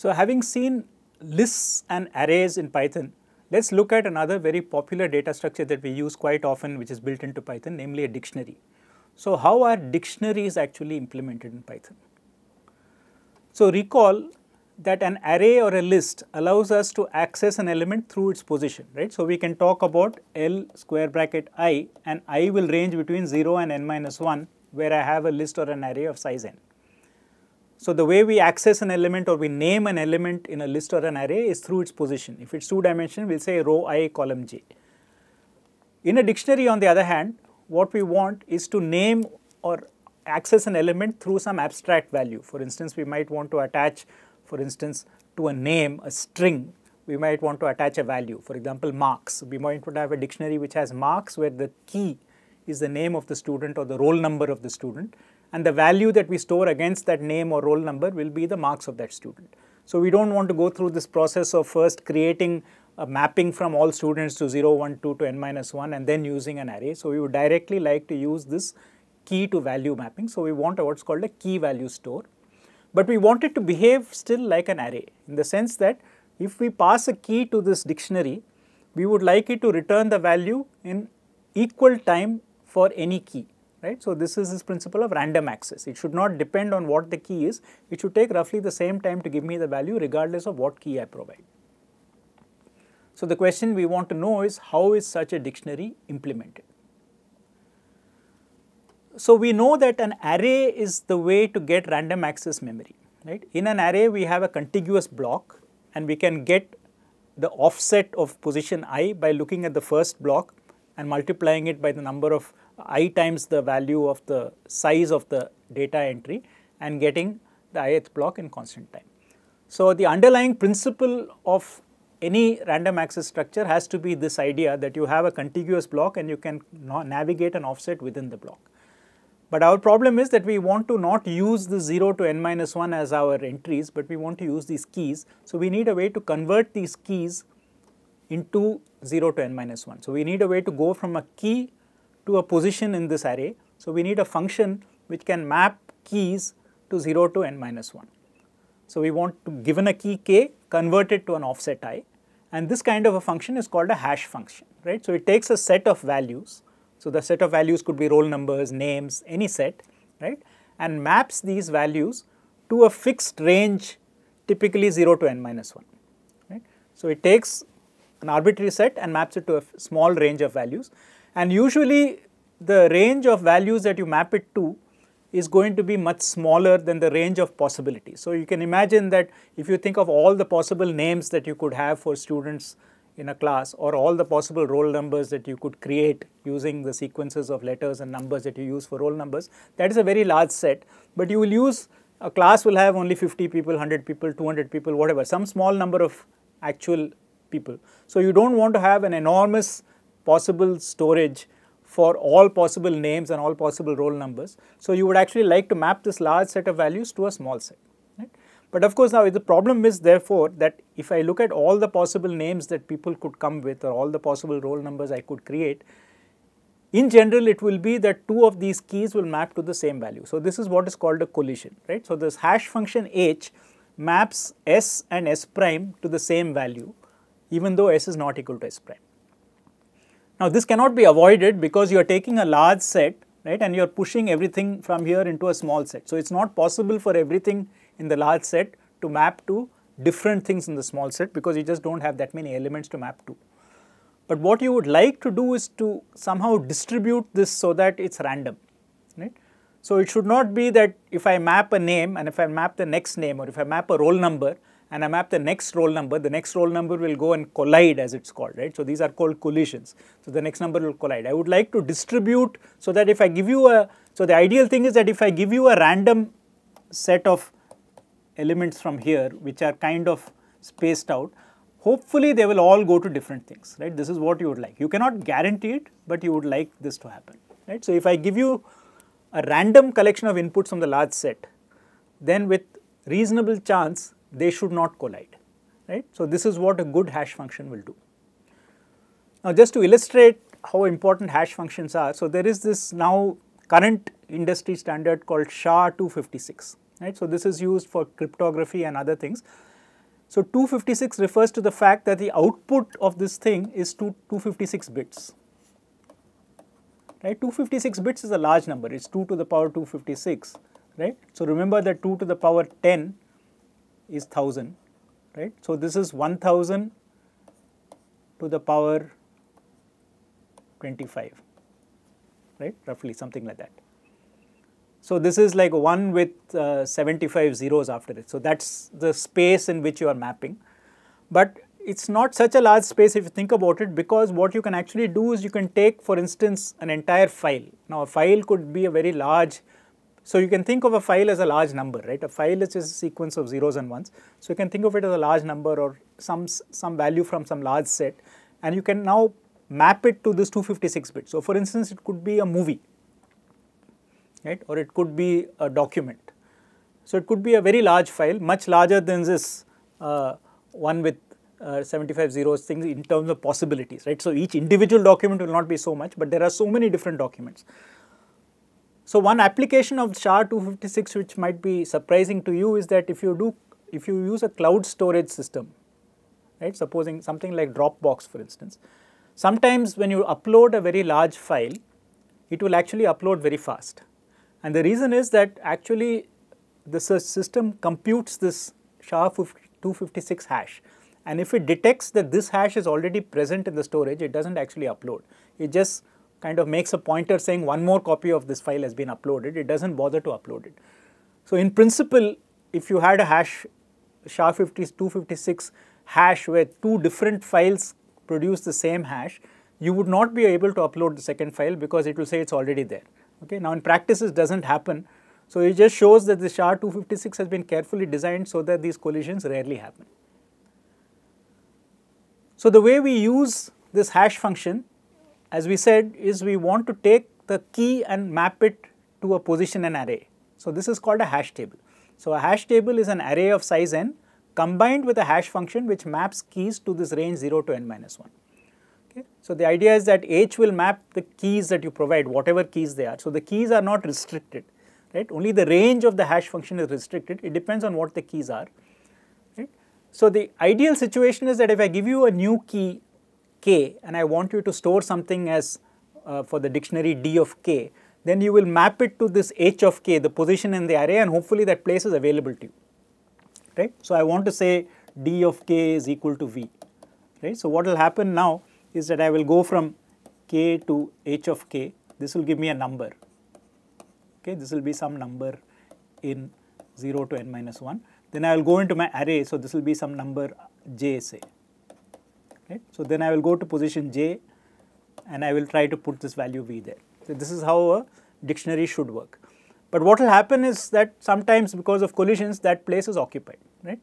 So, having seen lists and arrays in Python, let us look at another very popular data structure that we use quite often which is built into Python namely a dictionary. So, how are dictionaries actually implemented in Python? So, recall that an array or a list allows us to access an element through its position, right. So, we can talk about L square bracket i and i will range between 0 and n minus 1 where I have a list or an array of size n. So, the way we access an element or we name an element in a list or an array is through its position. If it is two dimensional, we will say row i column j. In a dictionary on the other hand, what we want is to name or access an element through some abstract value. For instance, we might want to attach for instance to a name, a string, we might want to attach a value. For example, marks, we might want to have a dictionary which has marks where the key is the name of the student or the roll number of the student and the value that we store against that name or roll number will be the marks of that student. So, we do not want to go through this process of first creating a mapping from all students to 0, 1, 2 to n minus 1 and then using an array. So, we would directly like to use this key to value mapping. So, we want what is called a key value store, but we want it to behave still like an array in the sense that if we pass a key to this dictionary, we would like it to return the value in equal time for any key right. So, this is this principle of random access. It should not depend on what the key is, it should take roughly the same time to give me the value regardless of what key I provide. So, the question we want to know is how is such a dictionary implemented? So, we know that an array is the way to get random access memory, right. In an array we have a contiguous block and we can get the offset of position i by looking at the first block and multiplying it by the number of i times the value of the size of the data entry and getting the ith block in constant time. So, the underlying principle of any random access structure has to be this idea that you have a contiguous block and you can navigate an offset within the block. But our problem is that we want to not use the 0 to n minus 1 as our entries, but we want to use these keys. So, we need a way to convert these keys into 0 to n minus 1. So, we need a way to go from a key to a position in this array. So, we need a function which can map keys to 0 to n minus 1. So, we want to given a key k convert it to an offset i and this kind of a function is called a hash function right. So, it takes a set of values. So, the set of values could be roll numbers, names, any set right and maps these values to a fixed range typically 0 to n minus 1 right. So, it takes an arbitrary set and maps it to a small range of values and usually the range of values that you map it to is going to be much smaller than the range of possibilities. So, you can imagine that if you think of all the possible names that you could have for students in a class or all the possible roll numbers that you could create using the sequences of letters and numbers that you use for roll numbers, that is a very large set, but you will use a class will have only 50 people, 100 people, 200 people, whatever, some small number of actual people. So, you do not want to have an enormous possible storage for all possible names and all possible roll numbers. So, you would actually like to map this large set of values to a small set. Right? But of course, now the problem is therefore that if I look at all the possible names that people could come with or all the possible roll numbers I could create, in general it will be that two of these keys will map to the same value. So, this is what is called a collision, right. So, this hash function h maps s and s prime to the same value even though s is not equal to s prime. Now, this cannot be avoided because you are taking a large set right and you are pushing everything from here into a small set. So, it is not possible for everything in the large set to map to different things in the small set because you just do not have that many elements to map to. But what you would like to do is to somehow distribute this so that it is random, right. So, it should not be that if I map a name and if I map the next name or if I map a roll number, and I map the next roll number, the next roll number will go and collide as it is called, right. So, these are called collisions. So, the next number will collide. I would like to distribute so that if I give you a, so the ideal thing is that if I give you a random set of elements from here which are kind of spaced out, hopefully they will all go to different things, right. This is what you would like. You cannot guarantee it, but you would like this to happen, right. So, if I give you a random collection of inputs from the large set, then with reasonable chance they should not collide, right. So, this is what a good hash function will do. Now, just to illustrate how important hash functions are, so there is this now current industry standard called SHA 256, right. So, this is used for cryptography and other things SHA 256 refers to the fact that the output of this thing is 256 bits. Right, 256 bits is a large number, it's 2 to the power 256, right. So remember that 2 to the power 10 is 1000, right. So this is 1000 to the power 25, right, roughly something like that. So this is like 1 with uh, 75 zeros after it. So that's the space in which you are mapping. But it's not such a large space if you think about it because what you can actually do is you can take for instance an entire file. Now a file could be a very large, so you can think of a file as a large number, right? A file is just a sequence of zeros and ones. So you can think of it as a large number or some, some value from some large set and you can now map it to this 256 bit. So for instance, it could be a movie right or it could be a document. So, it could be a very large file much larger than this uh, one with uh, 75 zeros things in terms of possibilities right. So, each individual document will not be so much, but there are so many different documents. So, one application of SHA 256 which might be surprising to you is that if you do if you use a cloud storage system right? Supposing something like Dropbox for instance. Sometimes when you upload a very large file it will actually upload very fast. And the reason is that actually the system computes this SHA-256 hash. And if it detects that this hash is already present in the storage, it does not actually upload. It just kind of makes a pointer saying one more copy of this file has been uploaded, it does not bother to upload it. So, in principle, if you had a hash SHA-256 hash where two different files produce the same hash, you would not be able to upload the second file because it will say it is already there. Okay. Now, in practice this does not happen. So, it just shows that the SHA-256 has been carefully designed so that these collisions rarely happen. So, the way we use this hash function as we said is we want to take the key and map it to a position in array. So, this is called a hash table. So, a hash table is an array of size n combined with a hash function which maps keys to this range 0 to n minus 1. Okay. So, the idea is that H will map the keys that you provide whatever keys they are. So, the keys are not restricted right only the range of the hash function is restricted it depends on what the keys are right. So, the ideal situation is that if I give you a new key k and I want you to store something as uh, for the dictionary d of k then you will map it to this h of k the position in the array and hopefully that place is available to you right. So, I want to say d of k is equal to v right. So, what will happen now is that I will go from k to h of k, this will give me a number, okay, this will be some number in 0 to n minus 1. Then I will go into my array, so this will be some number j say. So then I will go to position j and I will try to put this value v there. So this is how a dictionary should work. But what will happen is that sometimes because of collisions that place is occupied, right.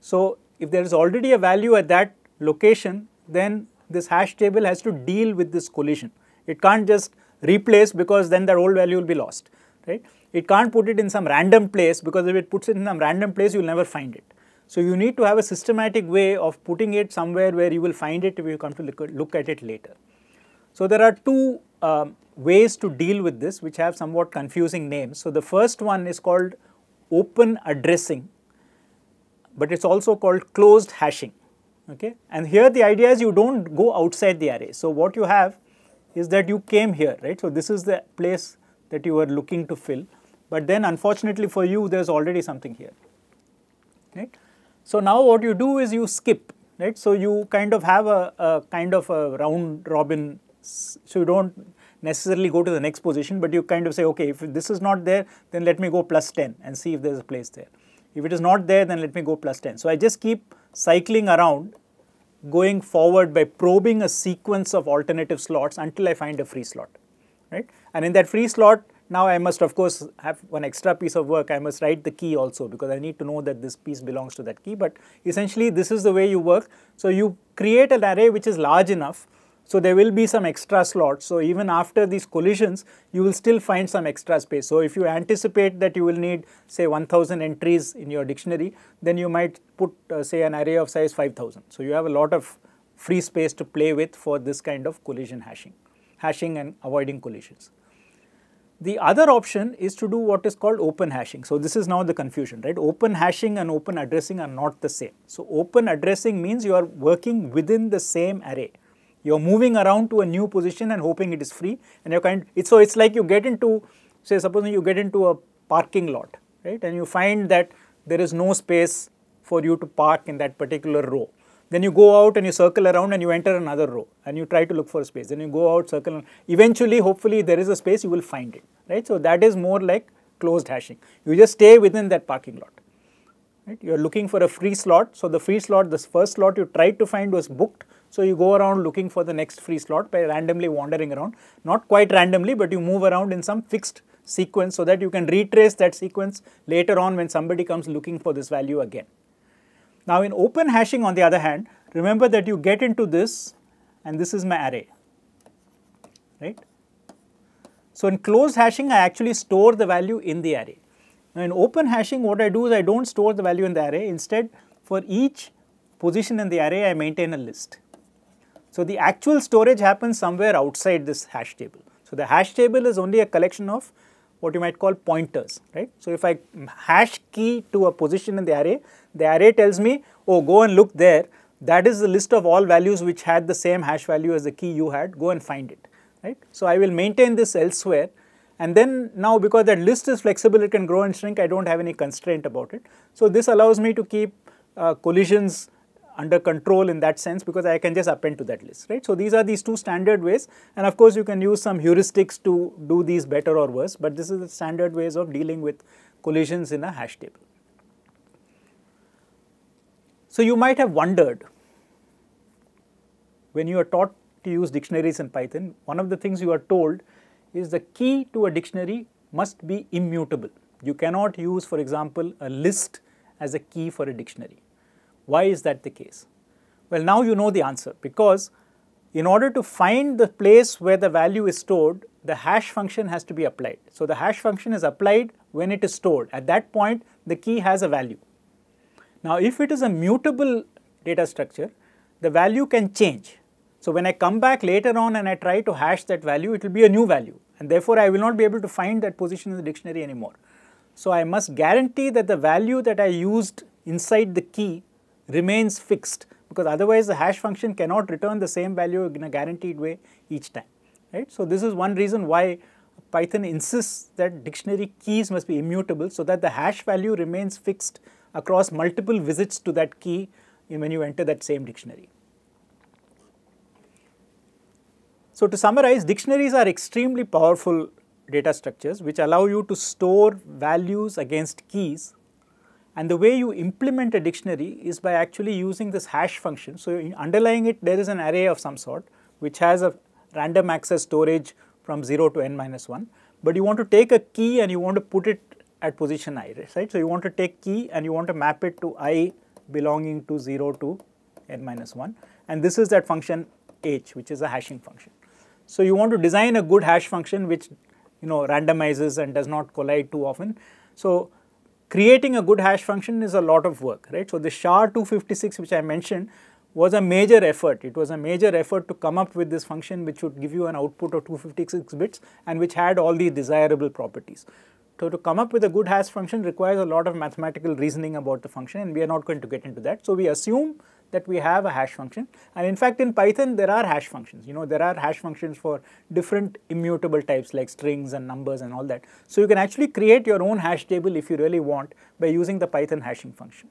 So if there is already a value at that location, then this hash table has to deal with this collision. It can't just replace because then that old value will be lost, right. It can't put it in some random place because if it puts it in some random place, you will never find it. So, you need to have a systematic way of putting it somewhere where you will find it if you come to look, at it later. So, there are two um, ways to deal with this which have somewhat confusing names. So, the first one is called open addressing, but it is also called closed hashing okay. And here the idea is you do not go outside the array. So, what you have is that you came here, right. So, this is the place that you were looking to fill, but then unfortunately for you there is already something here, right. So, now what you do is you skip, right. So, you kind of have a, a kind of a round robin, so you do not necessarily go to the next position, but you kind of say okay if this is not there then let me go plus 10 and see if there is a place there. If it is not there then let me go plus 10. So, I just keep cycling around going forward by probing a sequence of alternative slots until I find a free slot, right. And in that free slot, now I must of course have one extra piece of work, I must write the key also because I need to know that this piece belongs to that key, but essentially this is the way you work. So, you create an array which is large enough so, there will be some extra slots. So, even after these collisions, you will still find some extra space. So, if you anticipate that you will need say 1000 entries in your dictionary, then you might put uh, say an array of size 5000. So, you have a lot of free space to play with for this kind of collision hashing, hashing and avoiding collisions. The other option is to do what is called open hashing. So, this is now the confusion, right? Open hashing and open addressing are not the same. So, open addressing means you are working within the same array. You are moving around to a new position and hoping it is free and you're kind, it's, so it's like you get into, say suppose you get into a parking lot, right? And you find that there is no space for you to park in that particular row. Then you go out and you circle around and you enter another row and you try to look for a space. Then you go out, circle, and eventually hopefully there is a space, you will find it, right. So, that is more like closed hashing. You just stay within that parking lot, right. You are looking for a free slot. So, the free slot, this first slot you tried to find was booked. So, you go around looking for the next free slot by randomly wandering around, not quite randomly, but you move around in some fixed sequence so that you can retrace that sequence later on when somebody comes looking for this value again. Now in open hashing on the other hand, remember that you get into this and this is my array, right. So in closed hashing, I actually store the value in the array. Now in open hashing, what I do is I do not store the value in the array. Instead, for each position in the array, I maintain a list. So the actual storage happens somewhere outside this hash table. So the hash table is only a collection of what you might call pointers, right. So if I hash key to a position in the array, the array tells me, oh, go and look there. That is the list of all values which had the same hash value as the key you had. Go and find it, right. So I will maintain this elsewhere. And then now because that list is flexible, it can grow and shrink, I do not have any constraint about it. So this allows me to keep uh, collisions under control in that sense because I can just append to that list, right. So, these are these two standard ways and of course, you can use some heuristics to do these better or worse, but this is the standard ways of dealing with collisions in a hash table. So, you might have wondered when you are taught to use dictionaries in Python, one of the things you are told is the key to a dictionary must be immutable. You cannot use for example, a list as a key for a dictionary. Why is that the case? Well, now you know the answer because in order to find the place where the value is stored, the hash function has to be applied. So, the hash function is applied when it is stored. At that point, the key has a value. Now, if it is a mutable data structure, the value can change. So, when I come back later on and I try to hash that value, it will be a new value and therefore, I will not be able to find that position in the dictionary anymore. So, I must guarantee that the value that I used inside the key remains fixed because otherwise the hash function cannot return the same value in a guaranteed way each time, right. So, this is one reason why Python insists that dictionary keys must be immutable so that the hash value remains fixed across multiple visits to that key when you enter that same dictionary. So, to summarize dictionaries are extremely powerful data structures which allow you to store values against keys and the way you implement a dictionary is by actually using this hash function. So, underlying it there is an array of some sort which has a random access storage from 0 to n minus 1, but you want to take a key and you want to put it at position i, right. So, you want to take key and you want to map it to i belonging to 0 to n minus 1 and this is that function h which is a hashing function. So, you want to design a good hash function which you know randomizes and does not collide too often. So, creating a good hash function is a lot of work, right. So, the SHA-256 which I mentioned was a major effort. It was a major effort to come up with this function which would give you an output of 256 bits and which had all the desirable properties. So, to come up with a good hash function requires a lot of mathematical reasoning about the function and we are not going to get into that. So, we assume that we have a hash function and in fact in Python there are hash functions, you know there are hash functions for different immutable types like strings and numbers and all that. So you can actually create your own hash table if you really want by using the Python hashing function.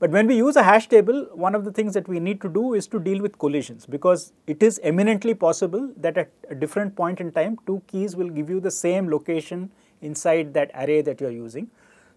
But when we use a hash table, one of the things that we need to do is to deal with collisions because it is eminently possible that at a different point in time, two keys will give you the same location inside that array that you are using.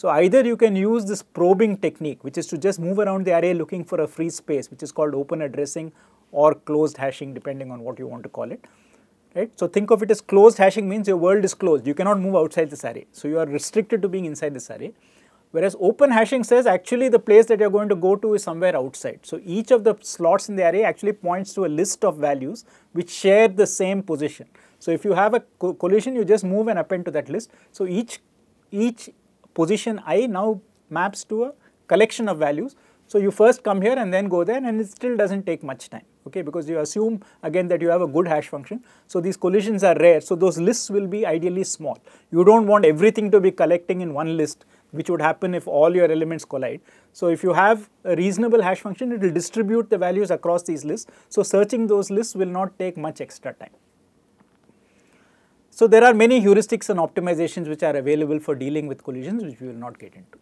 So either you can use this probing technique which is to just move around the array looking for a free space which is called open addressing or closed hashing depending on what you want to call it. Right? So think of it as closed hashing means your world is closed, you cannot move outside this array. So you are restricted to being inside this array. Whereas open hashing says actually the place that you are going to go to is somewhere outside. So each of the slots in the array actually points to a list of values which share the same position. So if you have a co collision you just move and append to that list. So each each position i now maps to a collection of values. So, you first come here and then go there and it still does not take much time. okay, because you assume again that you have a good hash function. So these collisions are rare, so those lists will be ideally small. You don't want everything to be collecting in one list, which would happen if all your elements collide. So if you have a reasonable hash function, it will distribute the values across these lists. So searching those lists will not take much extra time. So there are many heuristics and optimizations which are available for dealing with collisions, which we will not get into.